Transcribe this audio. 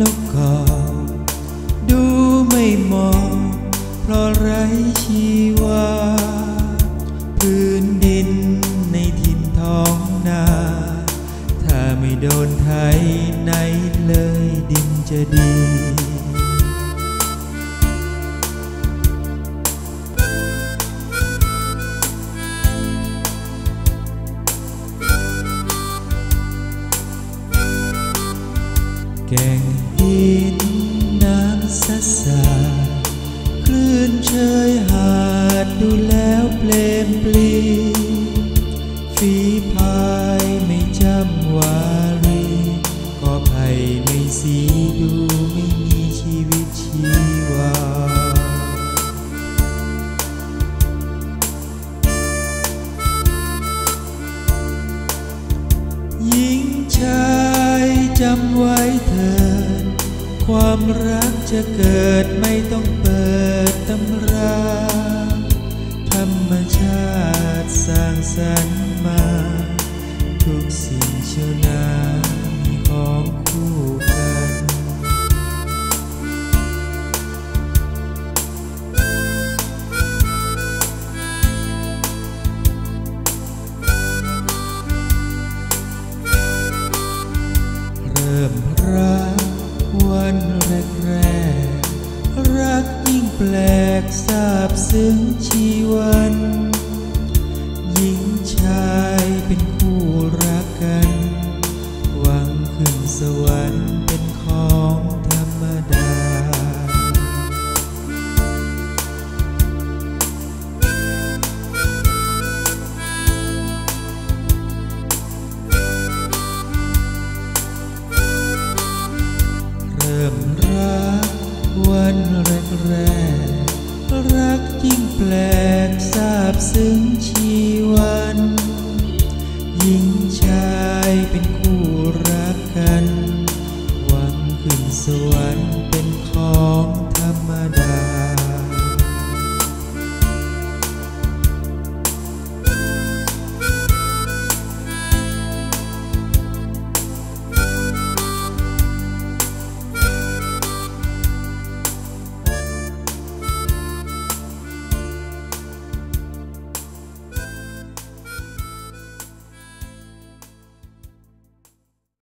นกกาวดูไม่มอง เพราะไรชีวา พื้นดินในถิ่นท้องนา ถ้าไม่โดนไทยในเลยดินจะดี càng hiến nắng xa xa cơn trời จำไว้เถิด ความรักจะเกิดไม่ต้องเปิดตำรา ธรรมชาติสร้างสรรค์มา ทุกสิ่งเชียวนะ ริ่มรักวันแรกแรกๆรักยิ่งแปลกซาบซึ้งชีวัน ยิ่งชา วันแรกแรกๆรักยิ่งแปลกทราบซึ้งชีวันหญิงชายเป็นคู่รักกัน หวังขึ้นสวรรค์